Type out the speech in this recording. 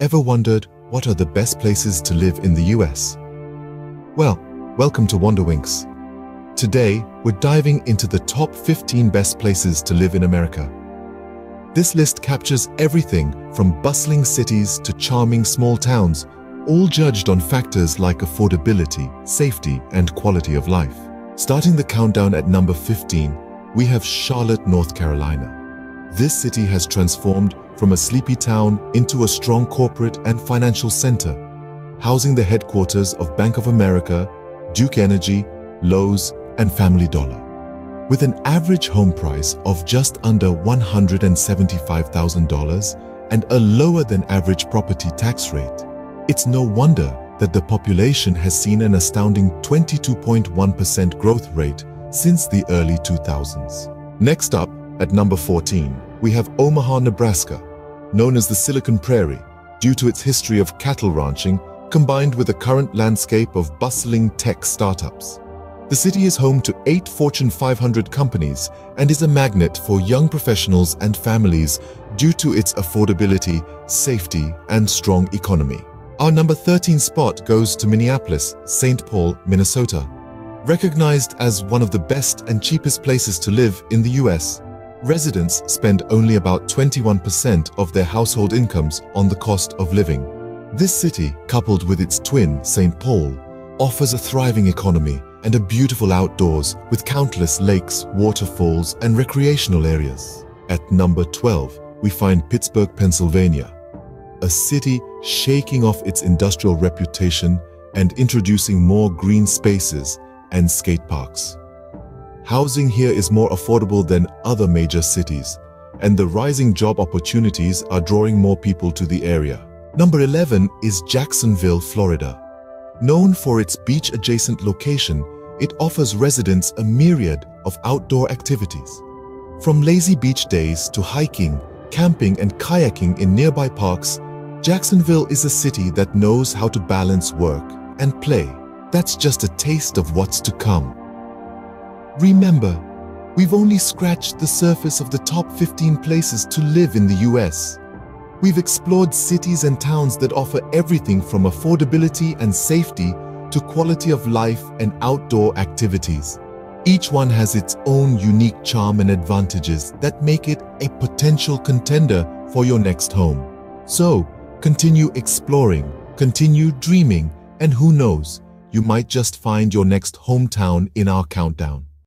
Ever wondered what are the best places to live in the US? Well, welcome to WanderWinks. Today, we're diving into the top 15 best places to live in America. This list captures everything from bustling cities to charming small towns, all judged on factors like affordability, safety, and quality of life. Starting the countdown at number 15, we have Charlotte, North Carolina. This city has transformed from a sleepy town into a strong corporate and financial center, housing the headquarters of Bank of America, Duke Energy, Lowe's, and Family Dollar. With an average home price of just under $175,000 and a lower than average property tax rate, it's no wonder that the population has seen an astounding 22.1% growth rate since the early 2000s. Next up, at number 14, we have Omaha, Nebraska, known as the Silicon Prairie due to its history of cattle ranching combined with a current landscape of bustling tech startups. The city is home to eight Fortune 500 companies and is a magnet for young professionals and families due to its affordability, safety, and strong economy. Our number 13 spot goes to Minneapolis, St. Paul, Minnesota. Recognized as one of the best and cheapest places to live in the US, residents spend only about 21% of their household incomes on the cost of living. This city, coupled with its twin, St. Paul, offers a thriving economy and a beautiful outdoors with countless lakes, waterfalls, and recreational areas. At number 12, we find Pittsburgh, Pennsylvania, a city shaking off its industrial reputation and introducing more green spaces and skate parks. Housing here is more affordable than other major cities, and the rising job opportunities are drawing more people to the area. Number 11 is Jacksonville, Florida. Known for its beach-adjacent location, it offers residents a myriad of outdoor activities. From lazy beach days to hiking, camping and kayaking in nearby parks, Jacksonville is a city that knows how to balance work and play. That's just a taste of what's to come. Remember, we've only scratched the surface of the top 15 places to live in the US. We've explored cities and towns that offer everything from affordability and safety to quality of life and outdoor activities. Each one has its own unique charm and advantages that make it a potential contender for your next home. So, continue exploring, continue dreaming, and who knows, you might just find your next hometown in our countdown.